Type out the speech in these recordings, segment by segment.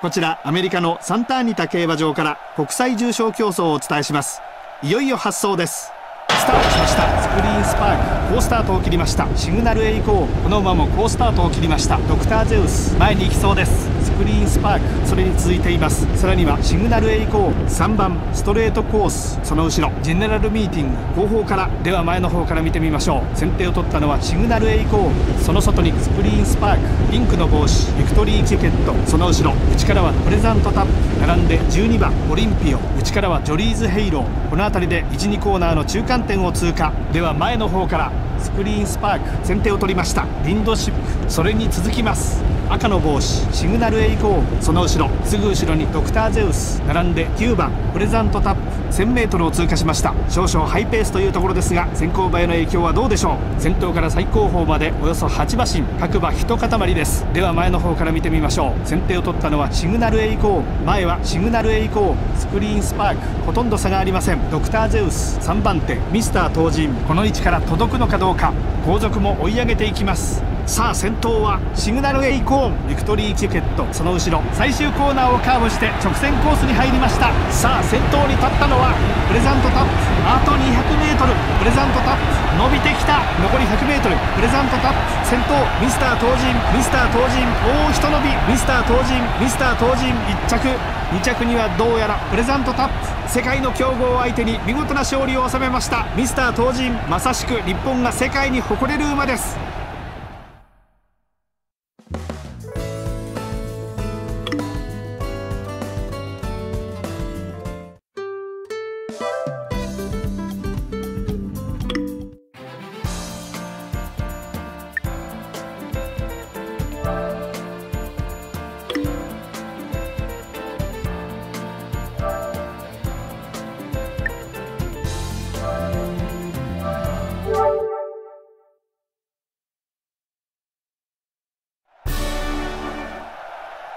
こちらアメリカのサンターニタ競馬場から国際重賞競走をお伝えします。いよいよ発走です。スタートしました。スクリーンスパーク。好スタートを切りました。シグナルへ行こう。この馬も好スタートを切りました。ドクターゼウス。前に行きそうです。スクリーンスパークそれに続いています。さらにはシグナルへ行こう。3番ストレートコース。その後ろジェネラルミーティング。後方からでは前の方から見てみましょう。先手を取ったのはシグナルへ行こう。その外にスクリーンスパーク。ピンクの帽子ビクトリーチケット。その後ろ内からはプレザントタップ。並んで12番オリンピオ内からはジョリーズヘイロー。この辺りで12コーナーの中間点を通過。では前の方からスクリーンスパーク。先手を取りました。リンドシップ。それに続きます。赤の帽子シグナルへ行こう。その後ろすぐ後ろにドクターゼウス並んで9番プレザントタップ 1000m を通過しました。少々ハイペースというところですが先行馬への影響はどうでしょう。先頭から最高峰までおよそ8馬身各馬一塊です。では前の方から見てみましょう。先手を取ったのはシグナルへ行こう。前はシグナルへ行こう。スクリーンスパークほとんど差がありません。ドクターゼウス3番手ミスター東神この位置から届くのかどうか。後続も追い上げていきます。さあ先頭はシグナルへ行こう。ビクトリーチケット。その後ろ最終コーナーをカーブして直線コースに入りました。さあ先頭に立ったのはプレザントタップ。あと 200m プレザントタップ。伸びてきた。残り 100m プレザントタップ。先頭ミスター東神ミスター東神大ひと伸び。ミスター東神ミスター東神1着。2着にはどうやらプレザントタップ。世界の強豪相手に見事な勝利を収めました。ミスター東神まさしく日本が世界に誇れる馬です。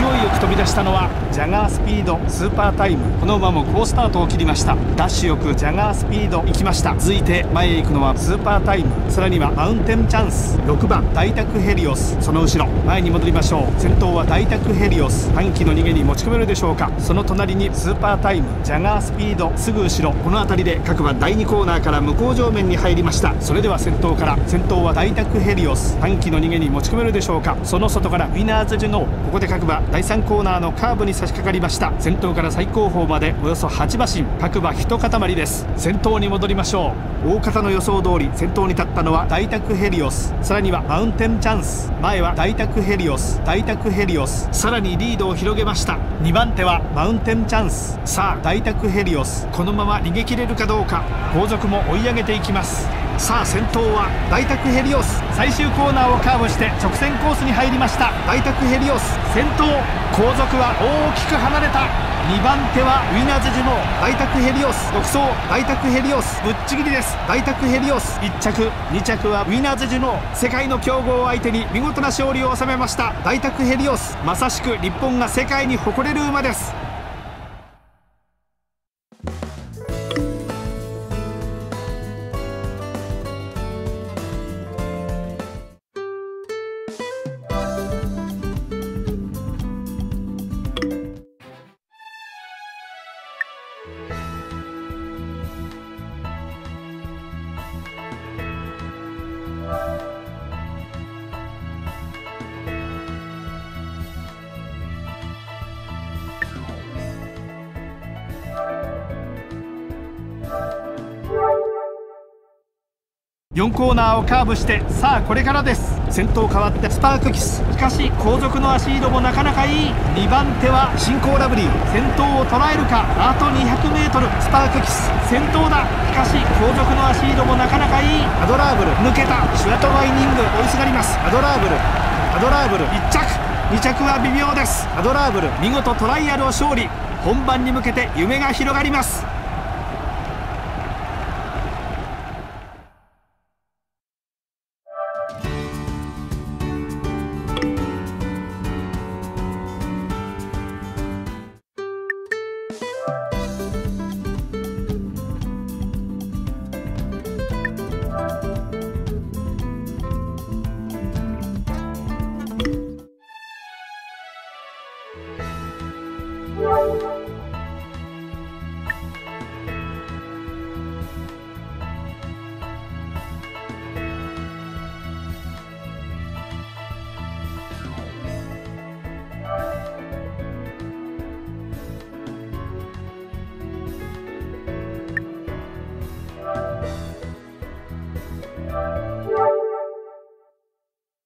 勢いよく飛び出したのはジャガースピードスーパータイム。この馬も好スタートを切りました。ダッシュよくジャガースピード行きました。続いて前へ行くのはスーパータイム。さらにはマウンテンチャンス。6番大宅ヘリオス。その後ろ。前に戻りましょう。先頭は大宅ヘリオス。短期の逃げに持ち込めるでしょうか。その隣にスーパータイム。ジャガースピード。すぐ後ろ。この辺りで各馬第2コーナーから向こう上面に入りました。それでは先頭から。先頭は大宅ヘリオス。短期の逃げに持ち込めるでしょうか。その外からウィナーズジュノー。ここで各馬第3コーナーのカーブに差し掛かりました。先頭から最高峰までおよそ8馬身。各馬一塊です。先頭に戻りましょう。大方の予想通り先頭に立ったのは大宅ヘリオス。さらにはマウンテンチャンス。前は大宅ヘリオス。大宅ヘリオス。さらにリードを広げました。2番手はマウンテンチャンス。さあ大宅ヘリオス。このまま逃げ切れるかどうか。後続も追い上げていきます。さあ先頭は大宅ヘリオス。最終コーナーをカーブして直線コースに入りました。大宅ヘリオス。先頭後続は大きく離れた。2番手はウィナーズジュノー。大宅ヘリオス。独走大宅ヘリオス。ぶっちぎりです。大宅ヘリオス。1着2着はウィナーズジュノー。世界の強豪を相手に見事な勝利を収めました。大宅ヘリオス。まさしく日本が世界に誇れる馬です。4コーナーをカーブしてさあこれからです。先頭変わってスパークキス。しかし後続の足色もなかなかいい。2番手は進行ラブリー。先頭を捉えるか。あと 200m スパークキス。先頭だ。しかし後続の足色もなかなかいい。アドラーブル。抜けた。シュアトワイニング。追いすがります。アドラーブル。アドラーブル。1着。2着は微妙です。アドラーブル。見事トライアルを勝利。本番に向けて夢が広がります。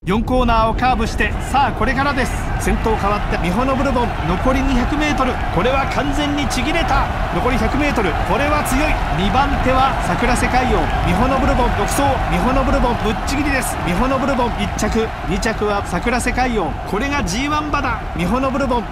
4コーナーをカーブしてさあこれからです。先頭変わってミホノブルボン。残り 200m これは完全にちぎれた。残り 100m これは強い。2番手は桜世界王。ミホノブルボン。独走。ミホノブルボン。ぶっちぎりです。ミホノブルボン。1着。2着は桜世界王。これが G1 馬だ。ミホノブルボン。